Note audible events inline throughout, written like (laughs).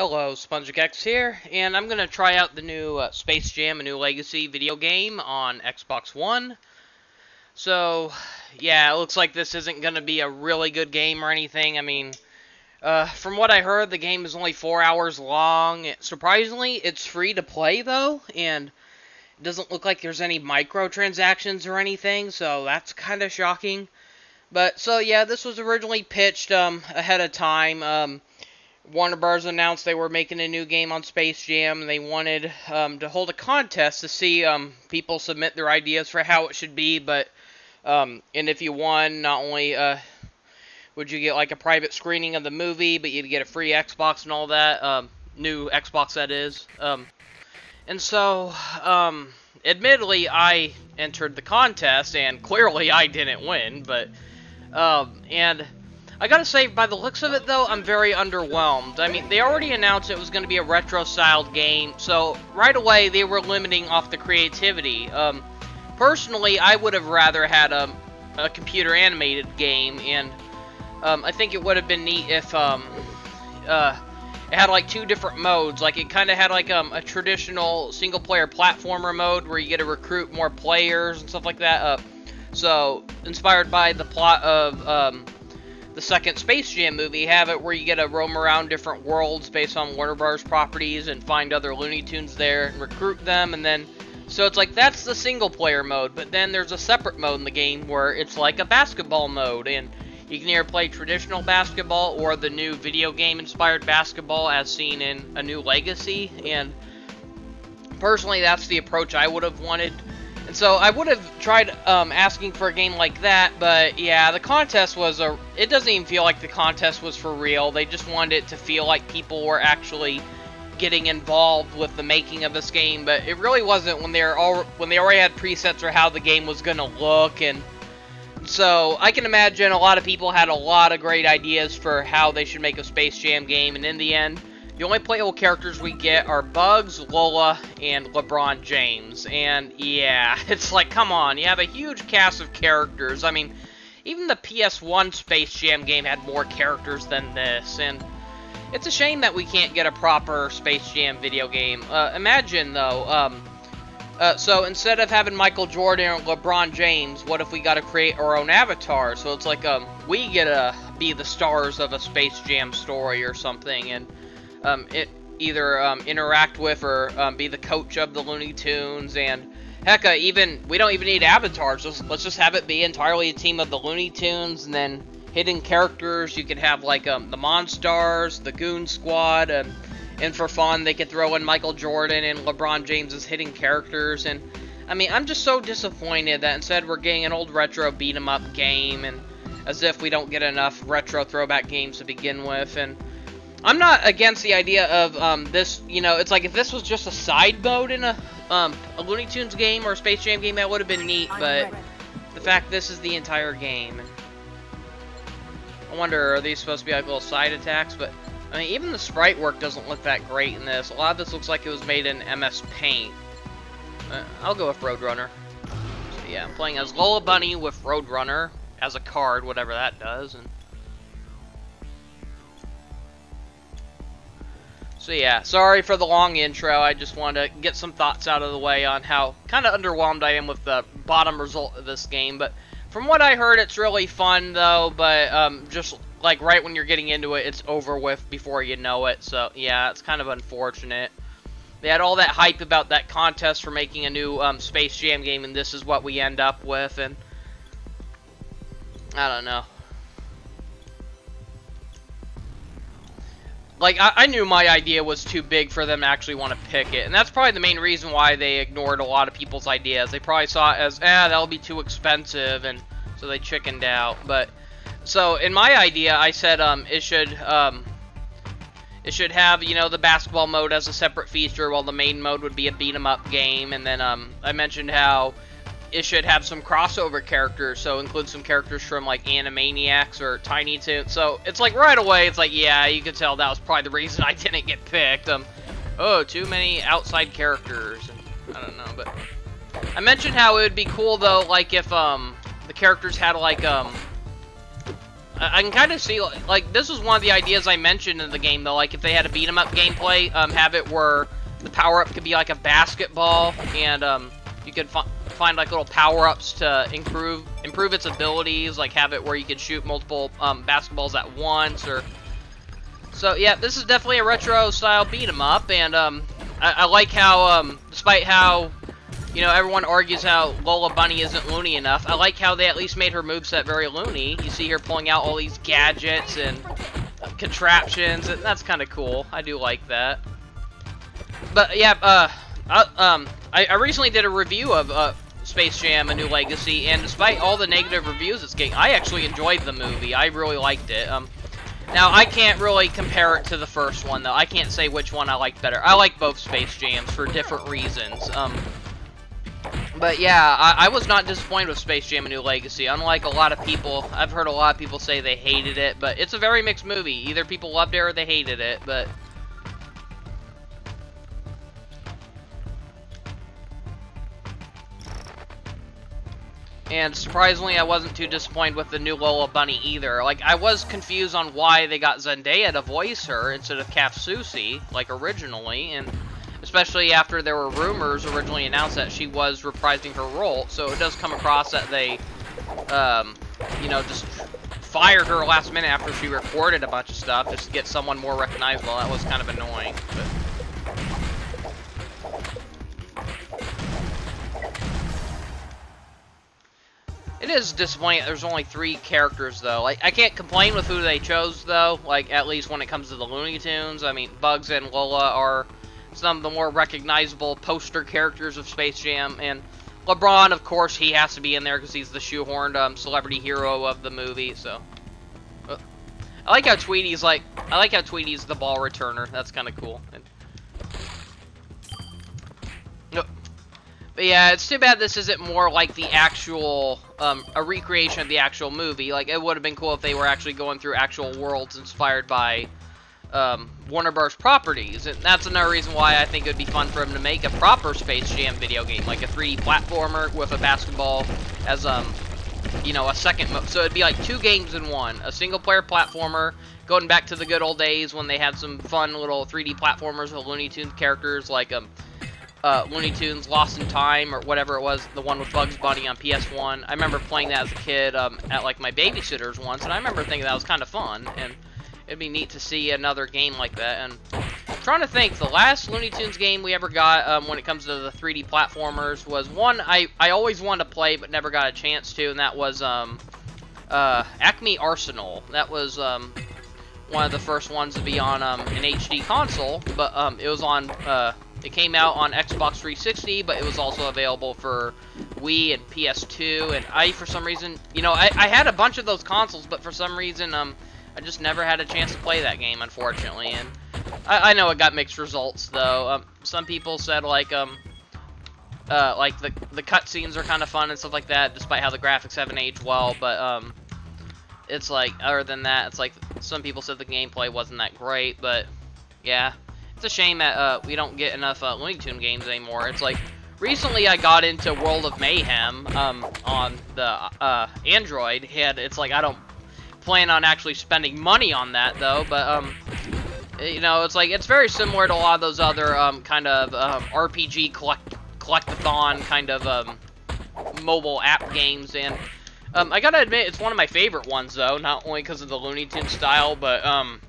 Hello, SpongicX here, and I'm going to try out the new uh, Space Jam A New Legacy video game on Xbox One. So, yeah, it looks like this isn't going to be a really good game or anything. I mean, uh, from what I heard, the game is only four hours long. Surprisingly, it's free to play, though, and it doesn't look like there's any microtransactions or anything, so that's kind of shocking. But, so, yeah, this was originally pitched um, ahead of time. Um, Warner Bros. announced they were making a new game on Space Jam, and they wanted um, to hold a contest to see um, people submit their ideas for how it should be. But um, and if you won, not only uh, would you get like a private screening of the movie, but you'd get a free Xbox and all that. Um, new Xbox that is. Um, and so, um, admittedly, I entered the contest, and clearly I didn't win. But and I gotta say, by the looks of it, though, I'm very underwhelmed. I mean, they already announced it was going to be a retro-styled game, so right away they were limiting off the creativity. Um, personally, I would have rather had a, a computer-animated game, and um, I think it would have been neat if um, uh, it had like two different modes. Like it kind of had like um, a traditional single-player platformer mode where you get to recruit more players and stuff like that. Uh, so inspired by the plot of um, the second Space Jam movie have it where you get to roam around different worlds based on Warner Bros. properties and find other Looney Tunes there and recruit them and then so it's like that's the single player mode, but then there's a separate mode in the game where it's like a basketball mode and you can either play traditional basketball or the new video game inspired basketball as seen in A New Legacy and personally that's the approach I would have wanted and so I would have tried um, asking for a game like that, but yeah, the contest was a. It doesn't even feel like the contest was for real. They just wanted it to feel like people were actually getting involved with the making of this game, but it really wasn't when they were all when they already had presets for how the game was gonna look, and so I can imagine a lot of people had a lot of great ideas for how they should make a Space Jam game, and in the end, the only playable characters we get are Bugs, Lola, and LeBron James. And yeah, (laughs) it's like, come on, you have a huge cast of characters. I mean, even the PS1 Space Jam game had more characters than this. And it's a shame that we can't get a proper Space Jam video game. Uh, imagine, though, um, uh, so instead of having Michael Jordan or LeBron James, what if we got to create our own avatar? So it's like um, we get to be the stars of a Space Jam story or something, and um, it, either um, interact with or um, be the coach of the Looney Tunes. And heck, uh, even we don't even need avatars. Let's, let's just have it be entirely a team of the Looney Tunes, and then hidden characters. You could have like um, the Monstars, the Goon Squad, and, and for fun they could throw in Michael Jordan and LeBron James's hidden characters. And I mean, I'm just so disappointed that instead we're getting an old retro beat 'em up game, and as if we don't get enough retro throwback games to begin with. And I'm not against the idea of um, this, you know, it's like if this was just a side mode in a, um, a Looney Tunes game or a Space Jam game, that would have been neat, but the fact this is the entire game. I wonder, are these supposed to be like little side attacks? But, I mean, even the sprite work doesn't look that great in this. A lot of this looks like it was made in MS Paint. Uh, I'll go with Roadrunner. So, yeah, I'm playing as Lola Bunny with Roadrunner as a card, whatever that does, and So yeah, sorry for the long intro. I just wanted to get some thoughts out of the way on how kind of underwhelmed I am with the bottom result of this game. But from what I heard, it's really fun though. But um, just like right when you're getting into it, it's over with before you know it. So yeah, it's kind of unfortunate. They had all that hype about that contest for making a new um, Space Jam game, and this is what we end up with. And I don't know. Like I, I, knew my idea was too big for them to actually want to pick it, and that's probably the main reason why they ignored a lot of people's ideas. They probably saw it as, eh, that'll be too expensive, and so they chickened out. But so in my idea, I said um, it should um, it should have you know the basketball mode as a separate feature, while the main mode would be a beat 'em up game, and then um, I mentioned how it should have some crossover characters, so include some characters from like Animaniacs or Tiny Toons. So it's like right away, it's like yeah, you could tell that was probably the reason (laughs) I didn't get picked. Um, oh, too many outside characters. And, I don't know, but I mentioned how it would be cool though, like if um the characters had like um I, I can kind of see, like, like, this was one of the ideas I mentioned in the game, though. Like, if they had a beat 'em up gameplay, um, have it where the power up could be like a basketball, and um, you could find like little power ups to improve improve its abilities. Like, have it where you can shoot multiple um, basketballs at once, or so. Yeah, this is definitely a retro style beat 'em up, and um, I, I like how, um, despite how you know, everyone argues how Lola Bunny isn't loony enough. I like how they at least made her moveset very loony. You see her pulling out all these gadgets and contraptions, and that's kind of cool. I do like that. But, yeah, uh, uh um, I, I, recently did a review of, uh, Space Jam: A New Legacy, and despite all the negative reviews it's getting, I actually enjoyed the movie. I really liked it. Um, now, I can't really compare it to the first one, though. I can't say which one I liked better. I like both Space Jams for different reasons. Um, but yeah, I, I, was not disappointed with Space Jam: A New Legacy. Unlike a lot of people, I've heard a lot of people say they hated it, but it's a very mixed movie. Either people loved it or they hated it, but... And surprisingly, I wasn't too disappointed with the new Lola Bunny either. Like, I was confused on why they got Zendaya to voice her instead of Kath Soucie, like originally, and especially after there were rumors originally announced that she was reprising her role. So it does come across that they, um, you know, just fired her last minute after she recorded a bunch of stuff just to get someone more recognizable. That was kind of annoying. But. It is disappointing there's only three characters, though. Like, I can't complain with who they chose, though. Like, at least when it comes to the Looney Tunes. I mean, Bugs and Lola are some of the more recognizable poster characters of Space Jam. And LeBron, of course, he has to be in there because he's the shoehorned um, celebrity hero of the movie. So, uh, I like how Tweety's like, I like how Tweety's the ball returner. That's kind of cool. And, But yeah, it's too bad this isn't more like the actual, um, a recreation of the actual movie. Like, it would have been cool if they were actually going through actual worlds inspired by um, Warner Bros. properties. And that's another reason why I think it would be fun for them to make a proper Space Jam video game, like a 3D platformer with a basketball as, um, you know, a second So it'd be like two games in one. A single-player platformer, going back to the good old days when they had some fun little 3D platformers with Looney Tunes characters, like, um, uh, Looney Tunes Lost in Time or whatever it was, the one with Bugs Bunny on PS1. I remember playing that as a kid um, at like my babysitter's once, and I remember thinking that was kind of fun. And it'd be neat to see another game like that. And I'm trying to think, the last Looney Tunes game we ever got um, when it comes to the 3D platformers was one I, I always wanted to play but never got a chance to, and that was um, uh, Acme Arsenal. That was um, one of the first ones to be on um, an HD console, but um, it was on, uh, it came out on Xbox 360, but it was also available for Wii and PS2, and I, for some reason, you know, I, I had a bunch of those consoles, but for some reason, um, I just never had a chance to play that game, unfortunately. And I, I know it got mixed results, though. Um, some people said, like, um, uh, like, the, the cutscenes are kind of fun and stuff like that, despite how the graphics haven't aged well, but, um, it's like, other than that, it's like, some people said the gameplay wasn't that great, but, yeah. It's a shame that, uh, we don't get enough, uh, Looney Tune games anymore. It's like, recently I got into World of Mayhem, um, on the, uh, Android, and it's like, I don't plan on actually spending money on that though, but um, you know, it's like it's very similar to a lot of those other um kind of um, RPG collect collectathon kind of um mobile app games, and um I gotta admit it's one of my favorite ones though, not only because of the Looney Tune style, but um.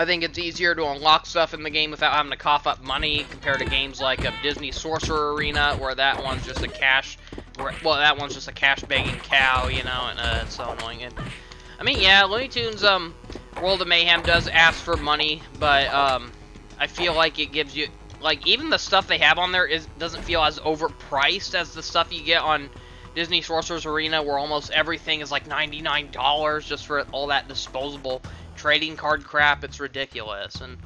I think it's easier to unlock stuff in the game without having to cough up money compared to games like a Disney Sorcerer Arena, where that one's just a cash, well, that one's just a cash begging cow, you know, and uh, it's so annoying. And I mean, yeah, Looney Tunes, um, World of Mayhem does ask for money, but, um, I feel like it gives you, like, even the stuff they have on there is doesn't feel as overpriced as the stuff you get on Disney Sorcerer's Arena, where almost everything is like $99 just for all that disposable trading card crap. It's ridiculous, and,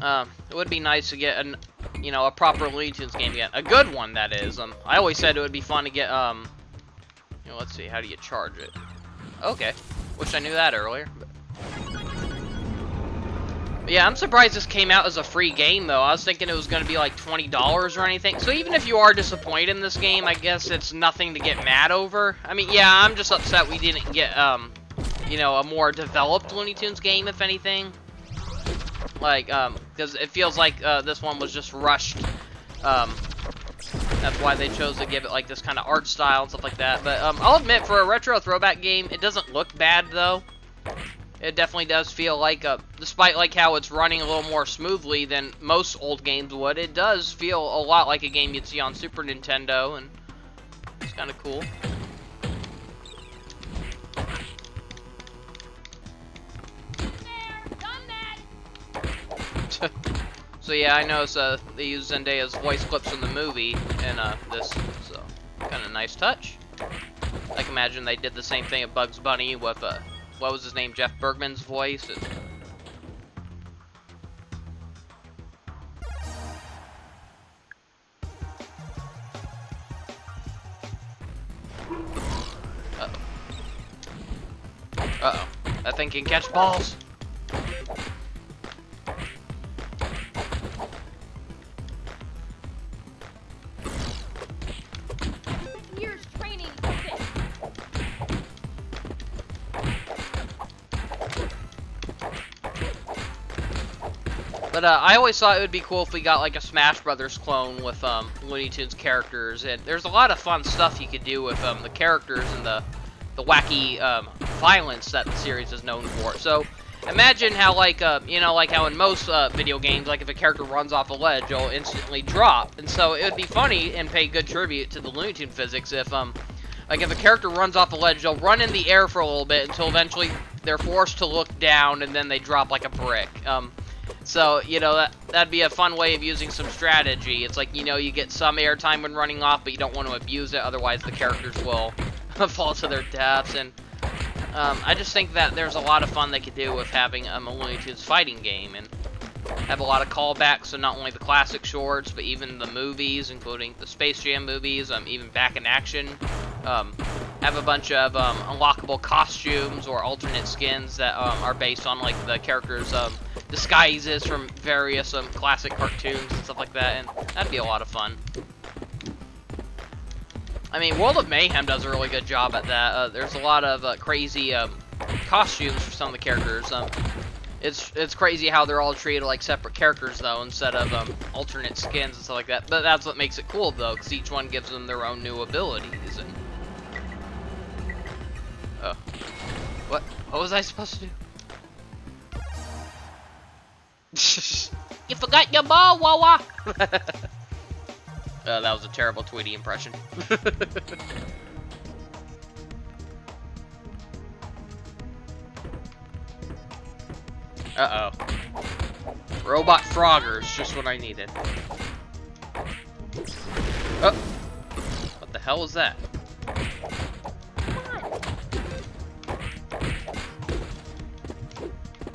um, it would be nice to get an, you know, a proper Tunes game again. A good one, that is. Um, I always said it would be fun to get, um, you know, let's see, how do you charge it? Okay. Wish I knew that earlier. But... Yeah, I'm surprised this came out as a free game, though. I was thinking it was going to be like $20 or anything. So even if you are disappointed in this game, I guess it's nothing to get mad over. I mean, yeah, I'm just upset we didn't get, um, you know, a more developed Looney Tunes game, if anything. Like, um, because it feels like uh, this one was just rushed. Um, that's why they chose to give it like this kind of art style and stuff like that. But um, I'll admit, for a retro throwback game, it doesn't look bad though. It definitely does feel like, a, despite like how it's running a little more smoothly than most old games would, it does feel a lot like a game you'd see on Super Nintendo, and it's kind of cool. (laughs) so yeah, I noticed uh, they use Zendaya's voice clips in the movie in uh, this, so kind of nice touch. I can imagine they did the same thing at Bugs Bunny with, uh, what was his name, Jeff Bergman's voice. And... Uh oh. Uh oh. That thing can catch balls. But uh, I always thought it would be cool if we got like a Smash Brothers clone with um, Looney Tunes characters, and there's a lot of fun stuff you could do with um, the characters and the the wacky um, violence that the series is known for. So imagine how like uh, you know like how in most uh, video games, like if a character runs off a ledge, it'll instantly drop, and so it would be funny and pay good tribute to the Looney Tune physics if um like if a character runs off a ledge, they'll run in the air for a little bit until eventually they're forced to look down and then they drop like a brick. Um, so, you know, that, that'd be a fun way of using some strategy. It's like, you know, you get some airtime when running off, but you don't want to abuse it, otherwise the characters will (laughs) fall to their deaths. And um, I just think that there's a lot of fun they could do with having a Looney Tunes fighting game. And have a lot of callbacks, so not only the classic shorts, but even the movies, including the Space Jam movies, um, even Back in Action. Um, have a bunch of um, unlockable costumes or alternate skins that um, are based on like the characters' um, disguises from various um, classic cartoons and stuff like that, and that'd be a lot of fun. I mean, World of Mayhem does a really good job at that. Uh, there's a lot of uh, crazy um, costumes for some of the characters. It's it's crazy how they're all treated like separate characters though, instead of um, alternate skins and stuff like that. But that's what makes it cool though, because each one gives them their own new abilities and Oh. What? What was I supposed to do? (laughs) you forgot your ball, Wawa! uh, (laughs) that was a terrible Tweety impression. (laughs) Uh-oh. Robot Froggers, just what I needed. Oh! What the hell was that?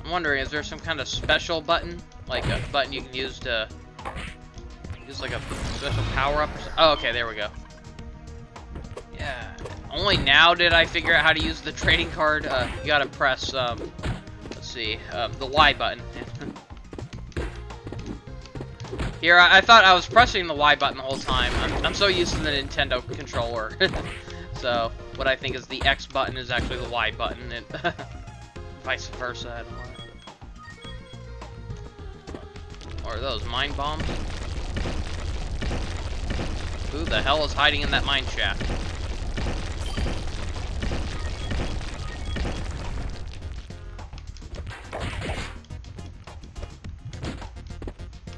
I'm wondering, is there some kind of special button? Like a button you can use to use like a special power-up or something? Oh, okay, there we go. Yeah. Only now did I figure out how to use the trading card. Uh, you gotta press, um, let's see, um, the Y button. (laughs) Here, I, I, thought I was pressing the Y button the whole time. I'm, I'm so used to the Nintendo controller. (laughs) so, what I think is the X button is actually the Y button, and (laughs) vice versa. Are those mine bombs? Who the hell is hiding in that mine shaft?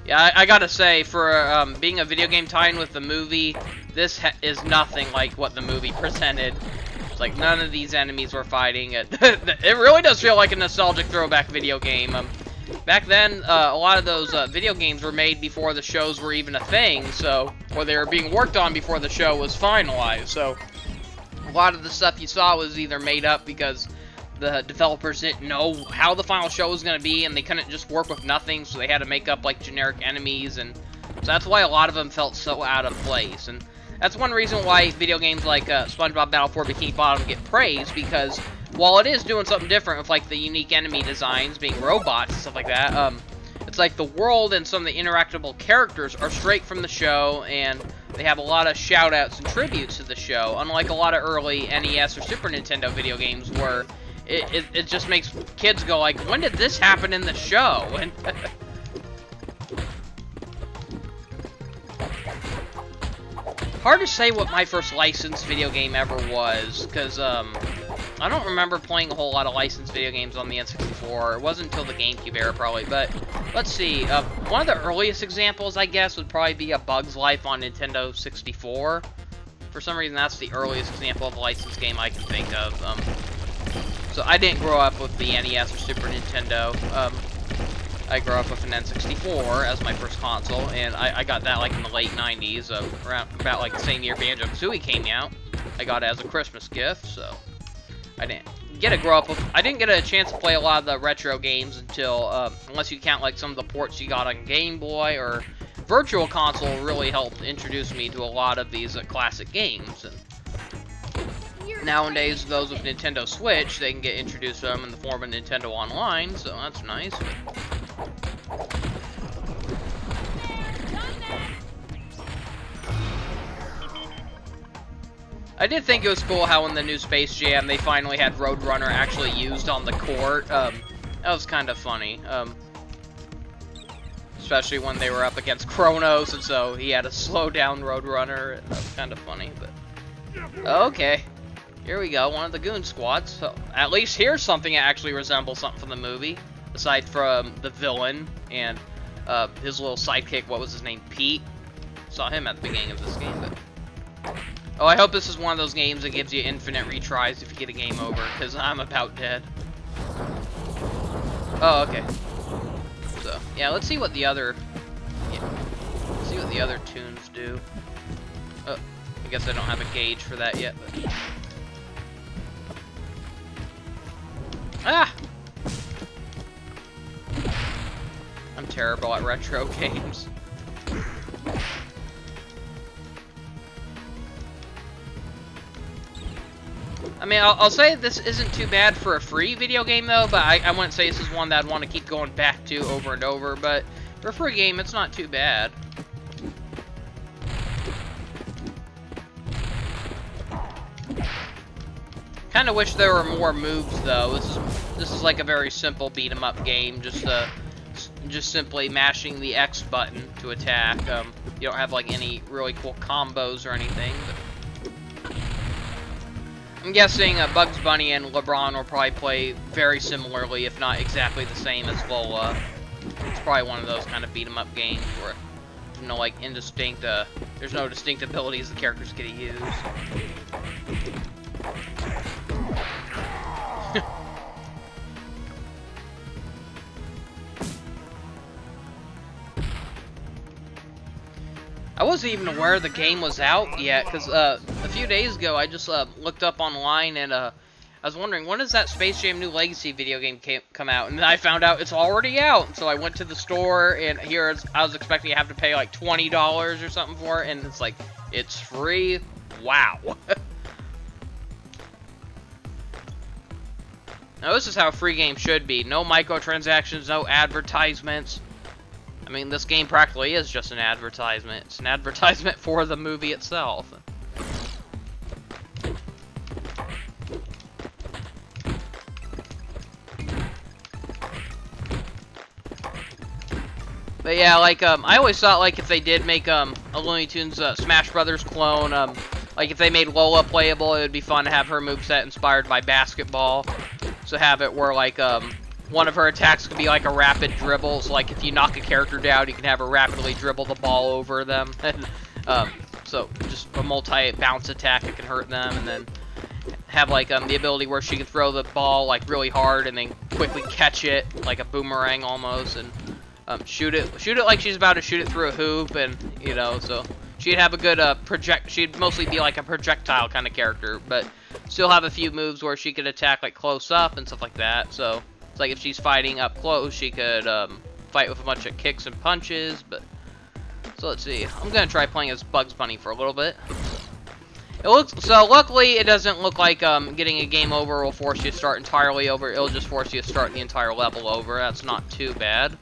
Yeah, I, I, gotta say, for um, being a video game tie-in with the movie, this is nothing like what the movie (laughs) presented. It's like none of these enemies were fighting. (laughs) It, it really does feel like a nostalgic throwback video game. Um, Back then, uh, a lot of those uh, video games were made before the shows were even a thing, so, or they were being worked on before the show was finalized, so a lot of the stuff you saw was either made up because the developers didn't know how the final show was going to be, and they couldn't just work with nothing, so they had to make up, like, generic enemies, and so that's why a lot of them felt so out of place, and that's one reason why video games like uh, SpongeBob Battle for Bikini Bottom get praised, because while it is doing something different with like the unique enemy designs being robots and stuff like that, um, it's like the world and some of the interactable characters are straight from the show, and they have a lot of shout-outs and tributes to the show, unlike a lot of early NES or Super Nintendo video games where it, it, it just makes kids go like, when did this happen in the show? (laughs) And hard to say what my first licensed video game ever was, because um, I don't remember playing a whole lot of licensed video games on the N64. It wasn't until the GameCube era, probably. But let's see. Uh, one of the earliest examples, I guess, would probably be A Bug's Life on Nintendo 64. For some reason, that's the earliest example of a licensed game I can think of. Um, so I didn't grow up with the NES or Super Nintendo. Um, I grew up with an N64 as my first console, and I, I got that like in the late 90s, uh, around about like the same year Banjo-Kazooie came out. I got it as a Christmas gift, so I didn't get to grow up with. I didn't get a chance to play a lot of the retro games until, uh, unless you count like some of the ports you got on Game Boy or Virtual Console, really helped introduce me to a lot of these uh, classic games. And nowadays, those with Nintendo Switch, they can get introduced to them in the form of Nintendo Online, so that's nice. I did think it was cool how in the new Space Jam they finally had Roadrunner actually used on the court. Um, that was kind of funny. Um, especially when they were up against Chronos, and so he had to (laughs) slow down Roadrunner. That was kind of funny, but... Okay. Here we go, one of the Goon Squads. So, at least here's something that actually resembles something from the movie aside from the villain and uh, his little sidekick, what was his name, Pete? Saw him at the beginning of this game, but... Oh, I hope this is one of those games that gives you infinite retries if you get a game over, because I'm about dead. Oh, okay. So, yeah, let's see what the other... Yeah, see what the other tunes do. Oh, I guess I don't have a gauge for that yet, but... Ah! I'm terrible at retro (laughs) games. I mean, I'll, I'll, say this isn't too bad for a free video game, though, but I, I wouldn't say this is one that I'd want to keep going back to over and over, but for a free game, it's not too bad. Kind of wish there were more moves, though. This is this is like a very simple beat 'em up game, just uh, just simply mashing the X button to attack. Um, you don't have like any really cool combos or anything. I'm guessing uh, Bugs Bunny and LeBron will probably play very similarly, if not exactly the same as Lola. It's probably one of those kind of beat 'em up games where you know, like indistinct. Uh, there's no distinct abilities the characters get to use. I wasn't even aware the game was out yet, because uh, a few days ago I just uh, looked up online and uh, I was wondering, when does that Space Jam New Legacy video game came, come out? And then I found out it's already out. So I went to the store, and here I was expecting to have to pay like $20 or something for it, and it's like, it's free? Wow. (laughs) now this is how free game should be. No microtransactions, no advertisements. I mean, this game practically is just an advertisement. It's an advertisement (laughs) for the movie itself. But yeah, like, um, I always thought, like, if they did make, um, a Looney Tunes uh, Smash Brothers clone, um, like, if they made Lola playable, it would be fun to have her moveset inspired by basketball. So have it where, like, um, one of her attacks could be like a rapid dribble. So like if you knock a character down, you can have her rapidly dribble the ball over them. (laughs) and um, so just a multi-bounce attack that can hurt them, and then have like um, the ability where she can throw the ball like really hard and then quickly catch it like a boomerang almost, and um, shoot it shoot it like she's about to shoot it through a hoop, and you know so she'd have a good uh, project. She'd mostly be like a projectile kind of character, but still have a few moves where she could attack like close up and stuff like that. So it's like if she's fighting up close, she could um, fight with a bunch of kicks and punches, but... So let's see. I'm gonna try playing as Bugs Bunny for a little bit. It looks so. Luckily, it doesn't look like um, getting a game over will force you to start entirely over. It'll just force you to start the entire level over. That's not too bad.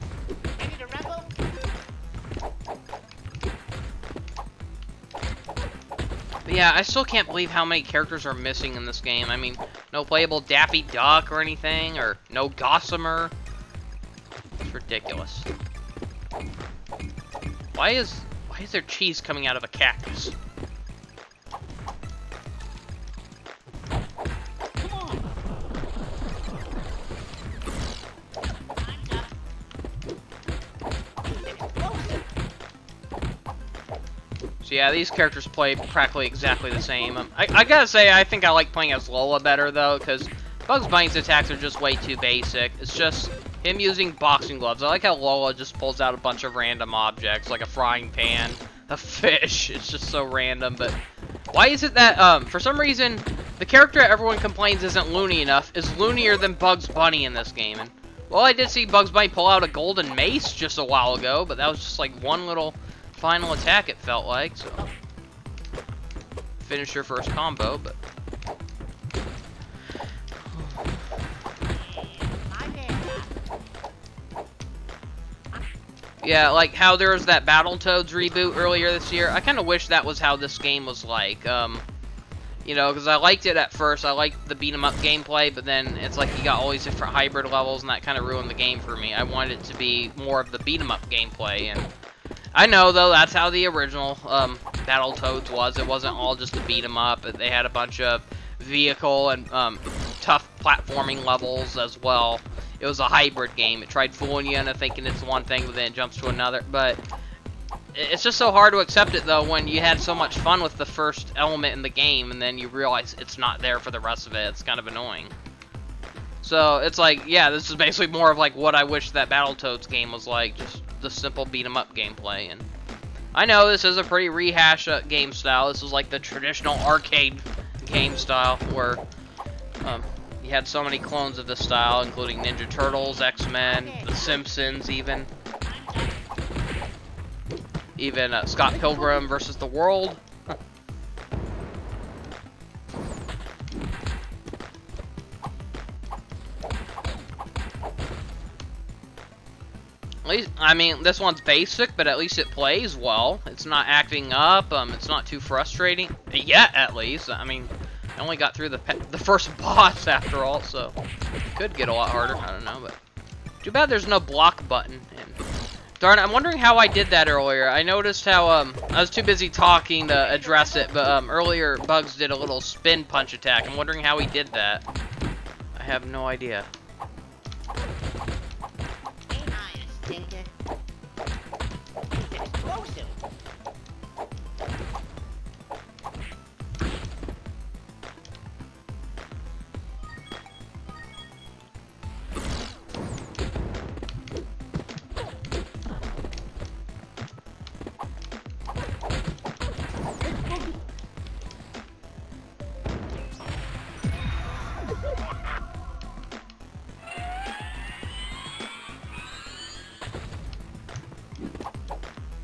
But yeah, I still can't believe how many characters are missing in this game. I mean, no playable Daffy Duck or anything, or no Gossamer. It's ridiculous. Why is why is there cheese coming out of a cactus? So yeah, these characters play practically exactly the same. Um, I, I, gotta say, I think I like playing as Lola better, though, because Bugs Bunny's attacks are just way too basic. It's just him using boxing gloves. I like how Lola just pulls out a bunch of random objects, like a frying pan, a fish. (laughs) It's just so random, but why is it that, um, for some reason, the character everyone complains isn't loony enough is loonier than Bugs Bunny in this game? And, well, I did see Bugs Bunny pull out a golden mace just a while ago, but that was just like one little final attack, it felt like, so... Finish your first combo, but... Yeah, like how there was that Battletoads reboot earlier this year. I kind of wish that was how this game was like. Um, you know, because I liked it at first. I liked the beat 'em up gameplay, but then it's like you got all these different hybrid levels, and that kind of ruined the game for me. I wanted it to be more of the beat 'em up gameplay, and I know, though, that's how the original um, Battletoads was. It wasn't all just to beat 'em up. They had a bunch of vehicle and um, tough platforming levels as well. It was a hybrid game. It tried fooling you into thinking it's one thing, but then it jumps to another. But it's just so hard to accept it, though, when you had so much fun with the first element in the game, and then you realize it's not there for the rest of it. It's kind of annoying. So, it's like, yeah, this is basically more of like what I wish that Battletoads game was like. Just the simple beat 'em up gameplay. And I know this is a pretty rehash game style. This is like the traditional arcade game style where um, you had so many clones of this style, including Ninja Turtles, X-Men, The Simpsons, even. Even uh, Scott Pilgrim versus the World. Least, I mean, this one's basic, but at least it plays well. It's not acting up. Um, it's not too frustrating yet, at least. I mean, I only got through the the first (laughs) boss after all, so it could get a lot harder. I don't know, but too bad there's no block button. And darn, I'm wondering how I did that earlier. I noticed how um I was too busy talking to address it, but um earlier Bugs did a little spin punch attack. I'm wondering how he did that. I have no idea.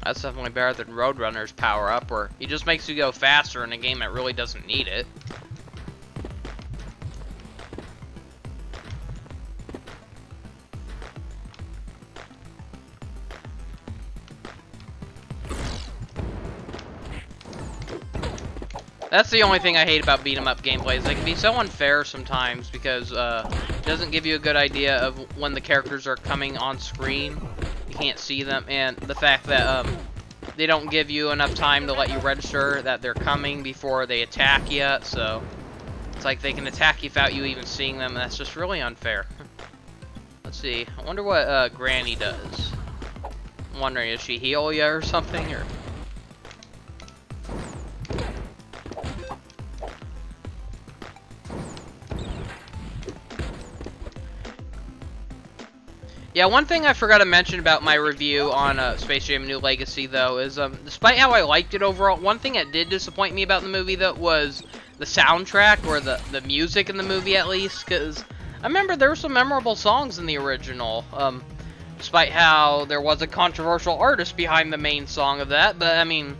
That's definitely better than Roadrunner's power up, where he just makes you go faster in a game that really doesn't need it. That's the only thing I hate about beat 'em up gameplays. They can be so unfair sometimes because uh, it doesn't give you a good idea of when the characters are coming on screen you can't see them, and the fact that um, they don't give you enough time to let you register that they're coming before they attack you, so it's like they can attack you without you even seeing them, and that's just really unfair. (laughs) Let's see, I wonder what uh, Granny does. I'm wondering, does she heal you or something, or... Yeah, one thing I forgot to mention about my review on uh, Space Jam New Legacy, though, is um, despite how I liked it overall, one thing that did disappoint me about the movie, though, was the soundtrack, or the, the music in the movie, at least, because I remember there were some memorable songs in the original, um, despite how there was a controversial artist behind the main song of that, but, I mean,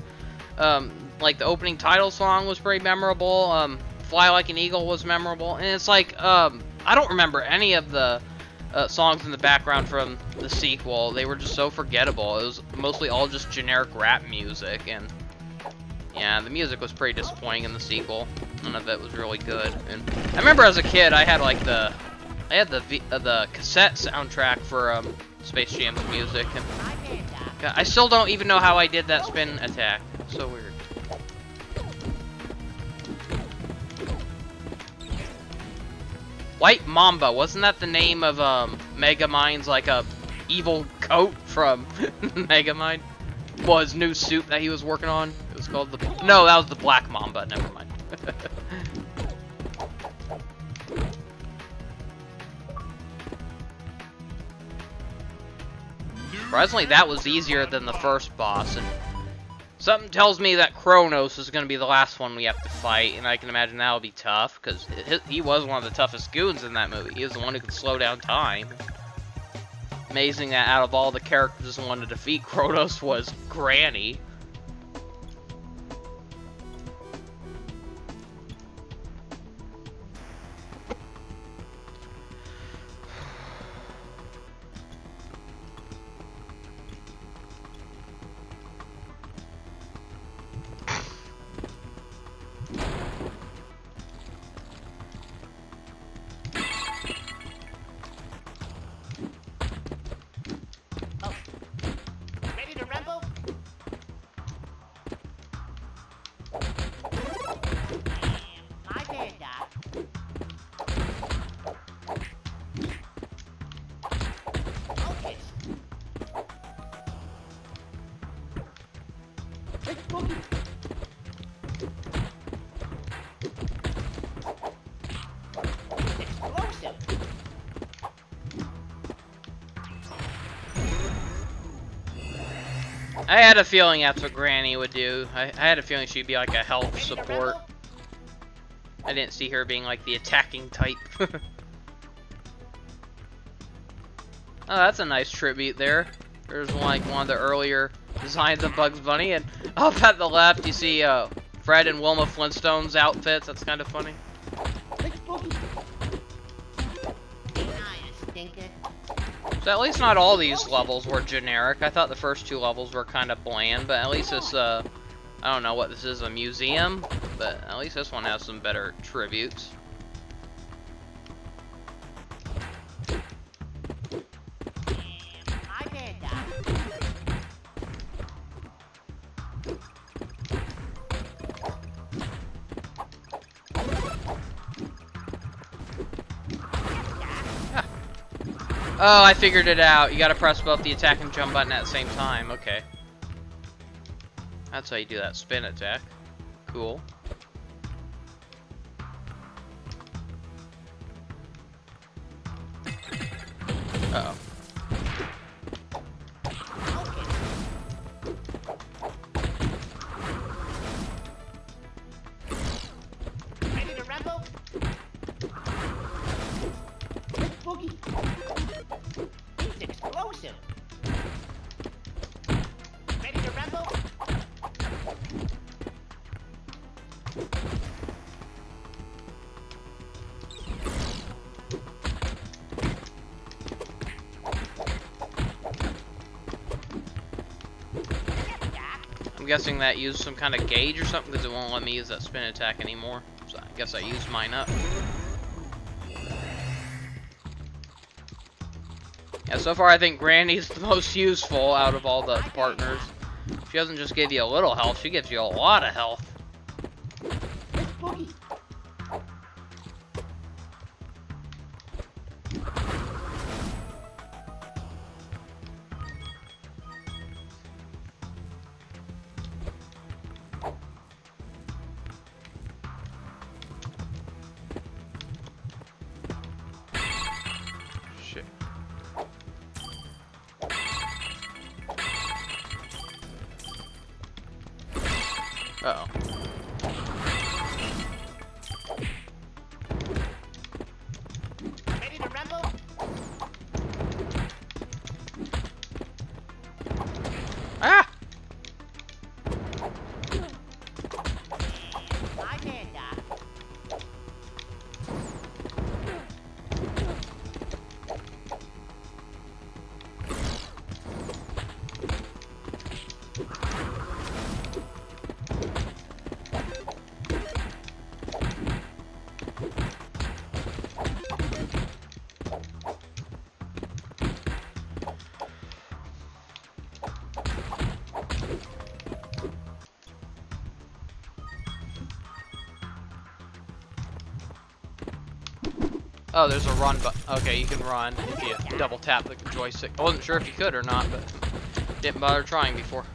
um, like, the opening title song was pretty memorable, um, Fly Like an Eagle was memorable, and it's like, um, I don't remember any of the uh, songs in the background from the sequel. They were just so forgettable. It was mostly all just generic rap music, and Yeah, the music was pretty disappointing in the sequel. None of it was really good. And I remember as a kid, I had like the, I had the v, uh, the cassette soundtrack for um, Space Jam's music, and I still don't even know how I did that spin attack. so weird. White Mamba, wasn't that the name of um, Megamind's like a evil coat from (laughs) Megamind? Well, new suit that he was working on. It was called the. No, that was the Black Mamba. Never mind. (laughs) Surprisingly, that was easier than the first boss, and something tells me that Chronos is going to be the last one we have to fight, and I can imagine that'll be tough, because he was one of the toughest goons in that movie. He was the one who could slow down time amazing that out of all the characters wanted to defeat (laughs) Chronos was Granny. Had a feeling that's what Granny would do. I, I, had a feeling she'd be like a health support. I didn't see her being like the attacking type. (laughs) oh, that's a nice tribute there. There's like one of the earlier designs of Bugs Bunny, and (laughs) up at the left you see uh, Fred and Wilma Flintstone's outfits. That's kind of funny. So at least not all these levels were generic. I thought the first two levels were kind of bland, but at least this, uh, I don't know what this is, a museum? But at least this one has some better tributes. Oh, I figured it out. You gotta press both the attack and jump button at the same time. Okay. That's how you do that spin attack. Cool. Uh oh I'm guessing that used some kind of gauge or something because it won't let me use that spin attack anymore. So I guess I used mine up. Yeah, so far I think Granny's (laughs) the most useful out of all the partners. She doesn't just give you a little health, she gives you a lot of health. Oh, there's a run but Okay, you can run if you double tap the joystick. I wasn't sure if you could or not, but didn't bother trying before.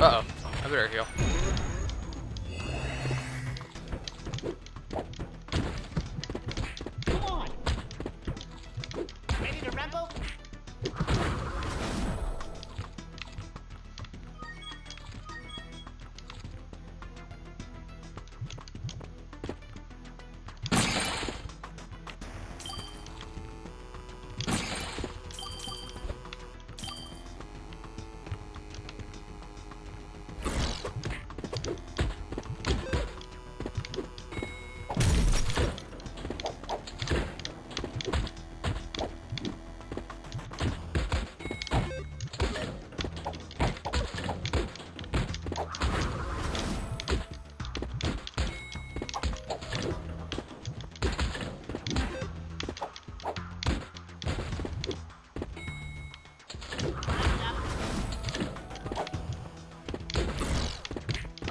Uh-oh. I better heal.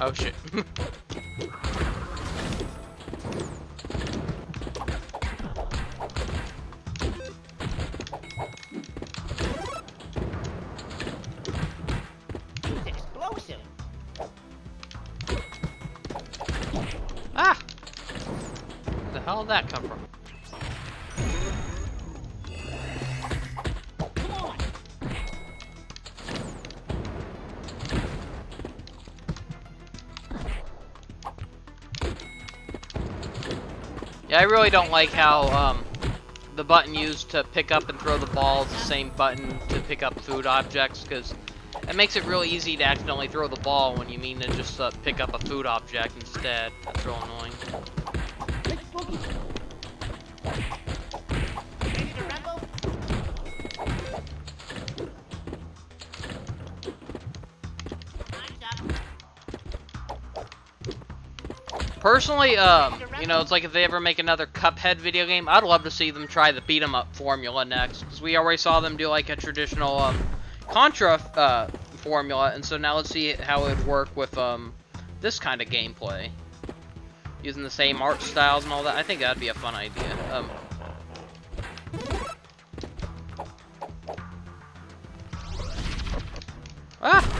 Oh shit. (laughs) really don't like how um, the button used to pick up and throw the ball is the same button to pick up food objects, because it makes it real easy to accidentally throw the ball when you mean to just uh, pick up a food object instead. That's real annoying. Personally, um, you know, it's like if they ever make another Cuphead video game, I'd love to see them try the beat 'em up formula next, because we already saw them do like a traditional um, Contra uh, formula, and so now let's see how it would work with um, this kind of gameplay, using the same art styles and all that. I think that'd be a fun idea. Um, ah!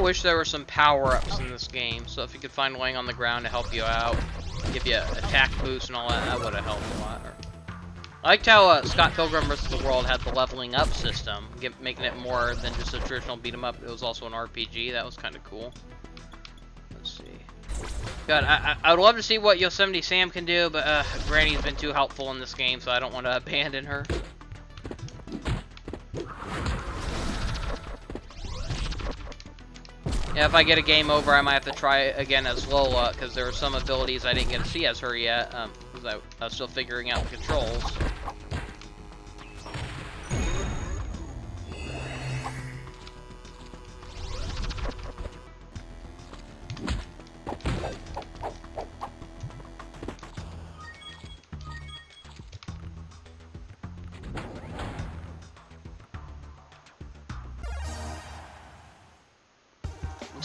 Wish there were some power-ups in this game, so if you could find laying on the ground to help you out, give you attack boost and all that, that would have helped a lot. I liked how uh, Scott Pilgrim vs. the World had the leveling up system, get, making it more than just a traditional beat 'em up. It was also an RPG. That was kind of cool. Let's see. God, I, I, I would love to see what Yosemite Sam can do, but uh, Granny's been too helpful in this game, so I don't want to (laughs) abandon her. Yeah, if I get a game over, I might have to try again as Lola, because there are some abilities I didn't get to see as her yet, um, 'cause I, I was still figuring out the controls.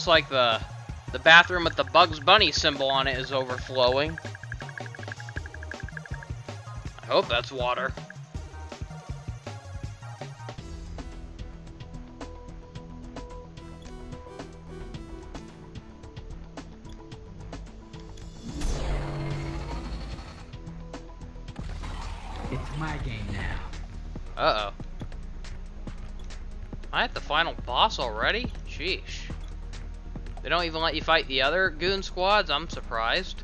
like the the bathroom with the Bugs Bunny symbol on it is overflowing. I hope that's water. It's my game now. Uh-oh. I at the final boss already? Sheesh. They don't even let you fight the other goon squads? I'm surprised.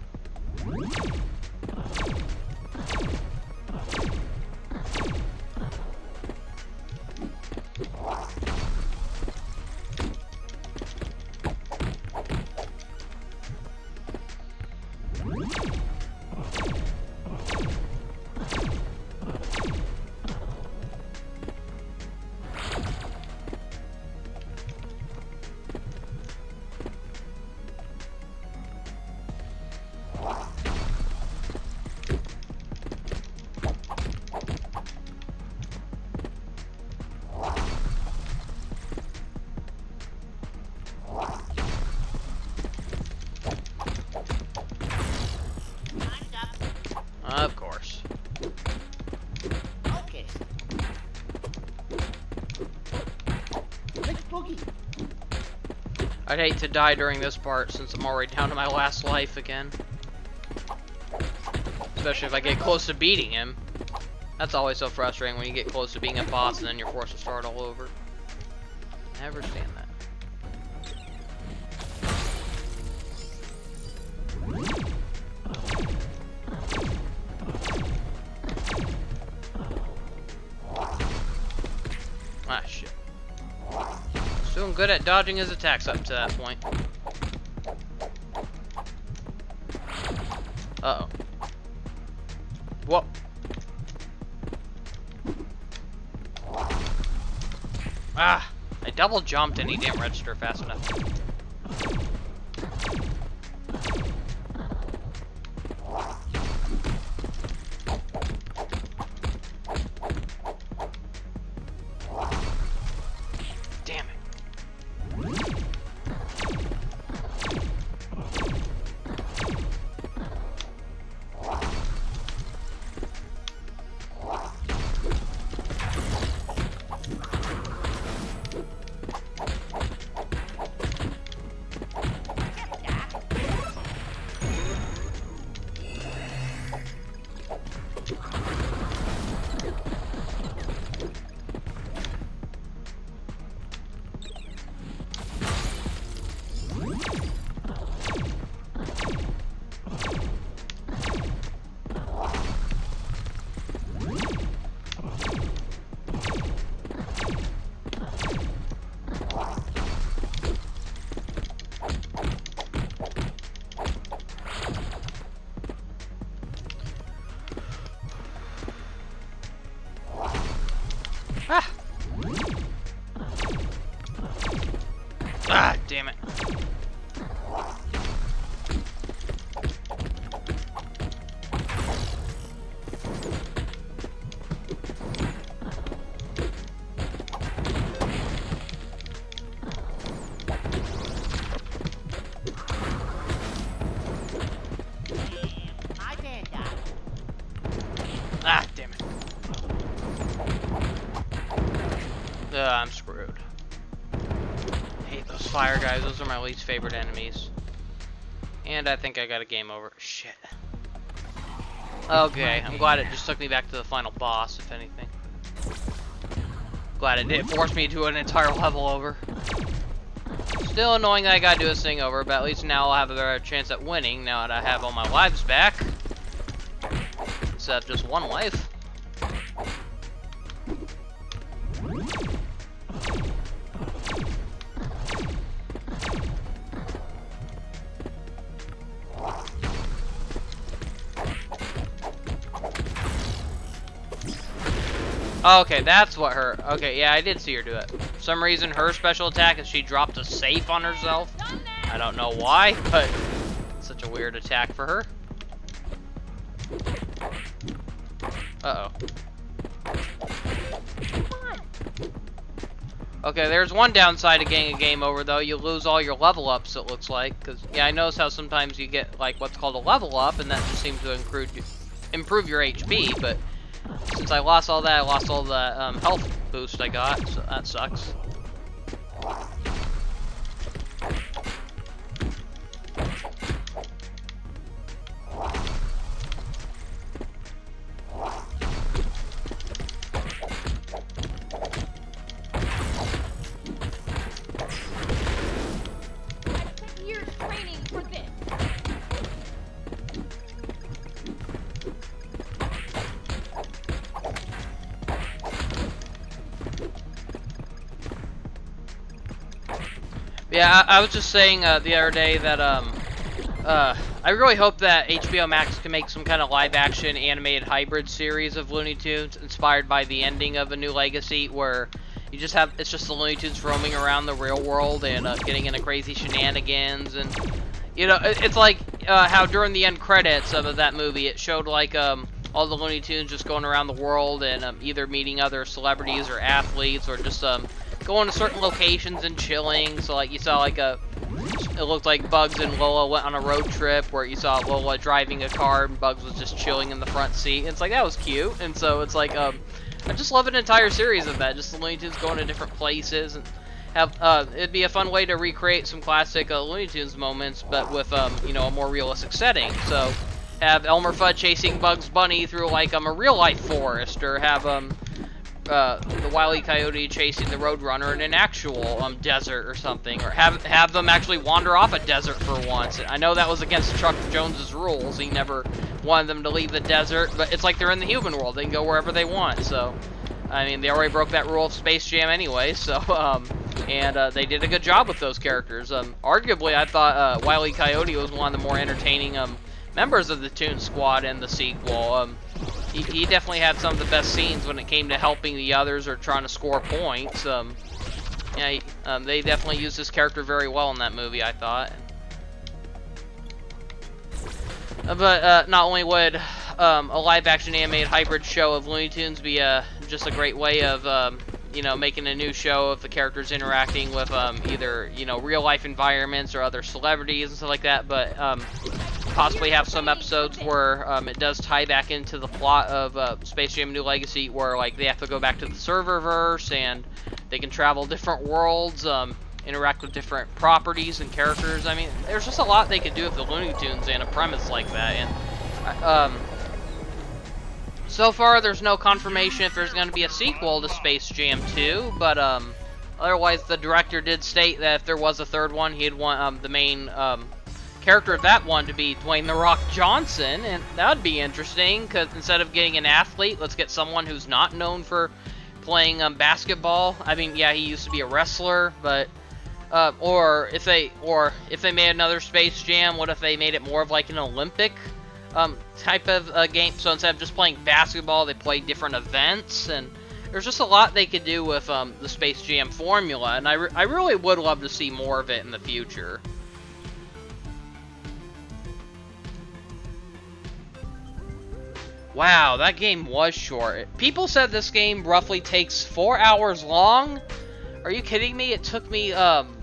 Hate to die during this part since I'm already down to my last life again. Especially if I get close to beating him. That's always so frustrating when you get close to being a boss and then you're forced to start all over. Never stand that. Ah, shit. Doing good at dodging his attacks up to that point. Uh-oh. Whoa. Ah! I double jumped and he didn't register fast enough. Enemies. And I think I got a game over. Shit. Okay, I'm glad it just took me back to the final boss, if anything. Glad it didn't force me to an entire level over. Still annoying that I gotta do this thing over, but at least now I'll have a better chance at winning now that I have all my lives back. Of just one life. Okay, that's what her. Okay, yeah, I did see her do it. For some reason, her special attack is she dropped a safe on herself. I don't know why, but such a weird attack for her. Uh oh. Okay, there's one downside to getting a game over, though. You lose all your level ups, it looks like. Because, yeah, I notice how sometimes you get, like, what's called a level up, and that just seems to improve, improve your HP, but since I lost all that, I lost all the um, health boost I got, so that sucks. Yeah, I, I was just saying uh, the other day that um, uh, I really hope that HBO Max can make some kind of live-action animated hybrid series of Looney Tunes inspired by the ending of A New Legacy, where you just have it's just the Looney Tunes roaming around the real world and uh, getting into crazy shenanigans and you know it, it's like uh, how during the end credits of that movie it showed like um all the Looney Tunes just going around the world and um, either meeting other celebrities or athletes or just um going to certain locations and chilling. So like you saw like a, it looked like Bugs and Lola went on a road trip where you saw Lola driving a car and Bugs was just chilling in the front seat. And it's like that was cute. And so it's like um, I just love an entire series of that. Just the Looney Tunes going to different places and have uh, it'd be a fun way to recreate some classic uh, Looney Tunes moments, but with um, you know a more realistic setting. So have Elmer Fudd chasing Bugs Bunny through like um, a real life forest, or have um uh, the Wile E. Coyote chasing the Roadrunner in an actual um, desert or something, or have have them actually wander off a desert for once. I know that was against Chuck Jones's rules. He never wanted them to leave the desert, but it's like they're in the human world. They can go wherever they want. So, I mean, they already broke that rule of Space Jam anyway. (laughs) So, um, and uh, they did a good job with those characters. Um, arguably, I thought uh, Wile E. Coyote was one of the more entertaining um, members of the Toon Squad in the sequel. Um, he, he, definitely had some of the best scenes when it came to helping the others or trying to score points. Um, yeah, he, um, they definitely used this character very well in that movie, I thought. Uh, but uh, not only would um, a live-action animated hybrid show of Looney Tunes be uh, just a great way of, um, you know, making a new show of the characters interacting with um, either, you know, real-life environments or other celebrities and stuff like that, but um, possibly have some episodes where um, it does tie back into the plot of uh, Space Jam New Legacy, where like they have to go back to the serververse and they can travel different worlds, um, interact with different properties and characters. I mean, there's just a lot they could do with the Looney Tunes and a premise like that. And um, so far, there's no confirmation if there's going to be a sequel to Space Jam 2, but um, otherwise, the director did state that if there was a third one, he'd want um, the main um, character of that one to be Dwayne The Rock Johnson, and that would be interesting, because instead of getting an athlete, let's get someone who's not known for playing um, basketball. I mean, yeah, he used to be a wrestler, but... Uh, or if they or if they made another Space Jam, what if they made it more of like an Olympic um, type of uh, game? So instead of just playing basketball, they play different events, and there's just a lot they could do with um, the Space Jam formula, and I, re I really would love to see more of it in the future. Wow, that game was short. People said this game roughly takes four hours long. Are you kidding me? It took me, um,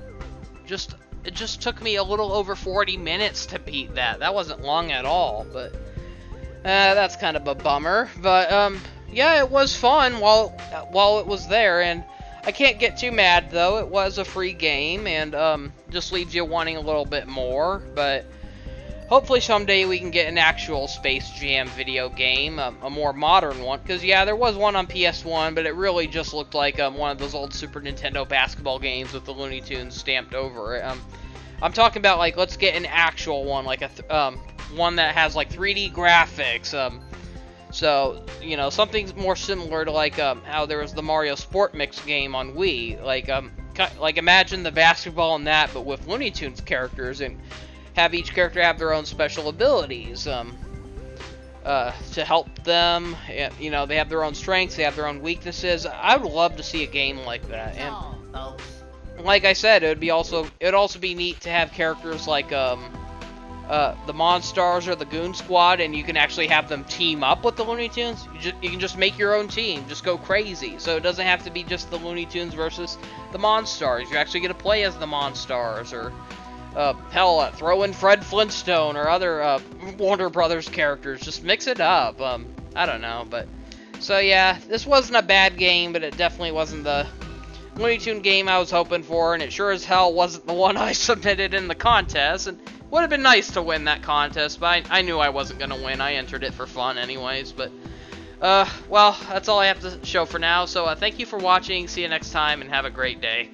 just, it just took me a little over 40 minutes to beat that. That wasn't long at all, but, uh, that's kind of a bummer. But, um, yeah, it was fun while, while it was there, and I can't get too mad, though. It was a free game, and, um, just leaves you wanting a little bit more, but... Hopefully someday we can get an actual Space Jam video game, um, a more modern one. Because, yeah, there was one on PS1, but it really just looked like um, one of those old Super Nintendo basketball games with the Looney Tunes stamped over it. Um, I'm talking about, like, let's get an actual one, like a um, one that has, like, 3D graphics. Um, so, you know, something more similar to, like, um, how there was the Mario Sport Mix game on Wii. Like, um, like imagine the basketball in that, but with Looney Tunes characters and have each character have their own special abilities um, uh, to help them. You know, they have their own strengths, they have their own weaknesses. I would love to see a game like that. And like I said, it would be also it would also be neat to have characters like um, uh, the Monstars or the Goon Squad, and you can actually have them team up with the Looney Tunes. You, just, you can just make your own team, just go crazy. So it doesn't have to be just the Looney Tunes versus the Monstars. You actually get to play as the Monstars or uh, hell, uh, throw in Fred Flintstone or other uh, Warner Brothers characters. Just mix it up. Um, I don't know, but so yeah, this wasn't a bad game, but it definitely wasn't the Looney Tune game I was hoping for, and it sure as hell wasn't the (laughs) one I submitted in the contest. And would have been nice to win that contest, but I, I knew I wasn't gonna win. I entered it for fun, anyways. But uh, well, that's all I have to show for now. So uh, thank you for watching. See you next time, and have a great day.